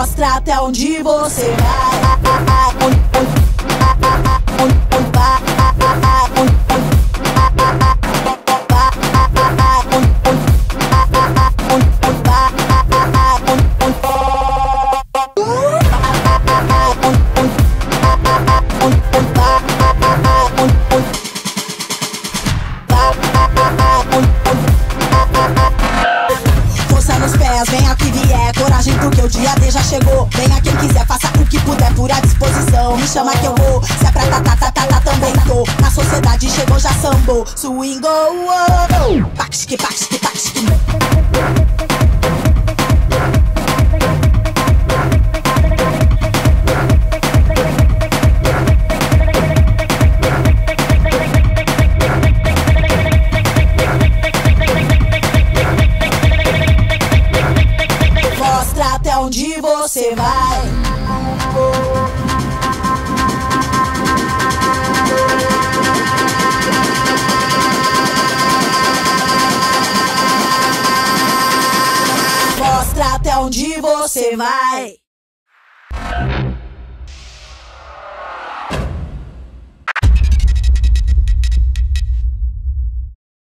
até onde você vai. Força nos pés, venha que vier. Coragem porque o dia D já chegou. Venha quem quiser, faça o que puder por à disposição. Me chama que eu vou. Se é pra tá, tá, tá, tá, tá também tô. Na sociedade chegou, já sambou. Swing, oh, oh. Paxque, paxque, paxque. Mostra você vai. Mostra até onde você vai.